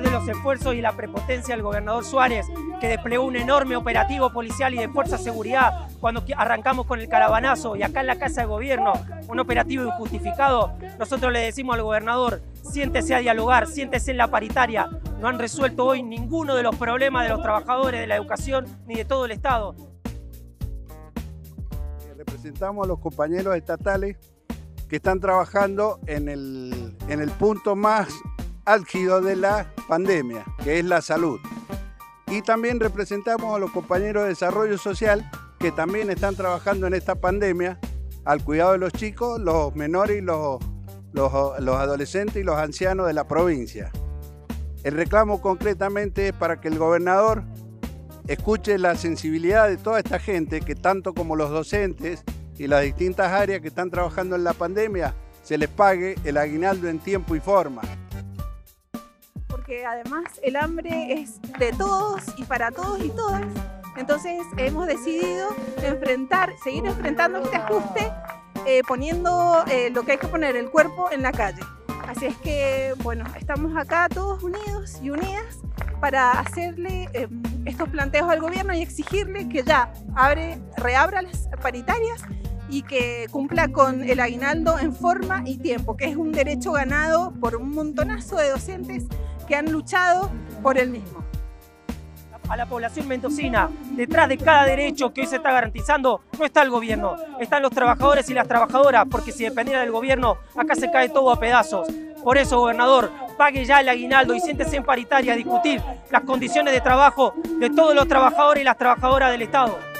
esfuerzos y la prepotencia del gobernador Suárez, que desplegó un enorme operativo policial y de fuerza de seguridad cuando arrancamos con el caravanazo y acá en la Casa de Gobierno, un operativo injustificado, nosotros le decimos al gobernador, siéntese a dialogar, siéntese en la paritaria. No han resuelto hoy ninguno de los problemas de los trabajadores de la educación ni de todo el Estado. Representamos a los compañeros estatales que están trabajando en el, en el punto más álgido de la pandemia, que es la salud. Y también representamos a los compañeros de desarrollo social que también están trabajando en esta pandemia al cuidado de los chicos, los menores y los, los, adolescentes y los ancianos de la provincia. El reclamo concretamente es para que el gobernador escuche la sensibilidad de toda esta gente que tanto como los docentes y las distintas áreas que están trabajando en la pandemia se les pague el aguinaldo en tiempo y forma porque además el hambre es de todos y para todos y todas. Entonces hemos decidido enfrentar, seguir enfrentando este ajuste eh, poniendo eh, lo que hay que poner, el cuerpo en la calle. Así es que, bueno, estamos acá todos unidos y unidas para hacerle em, estos planteos al gobierno y exigirle que ya abre, reabra las paritarias y que cumpla con el aguinaldo en forma y tiempo, que es un derecho ganado por un montonazo de docentes que han luchado por el mismo. A la población mendocina, detrás de cada derecho que hoy se está garantizando, no está el gobierno, están los trabajadores y las trabajadoras, porque si dependiera del gobierno, acá se cae todo a pedazos. Por eso, gobernador, pague ya el aguinaldo y siéntese en paritaria a discutir las condiciones de trabajo de todos los trabajadores y las trabajadoras del Estado.